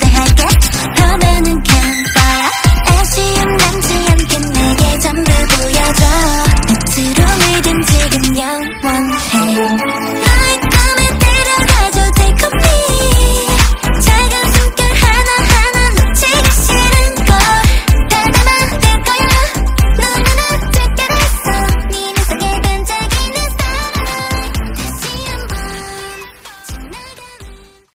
초대할게. 밤에는 캠파야 애쉬운 냄새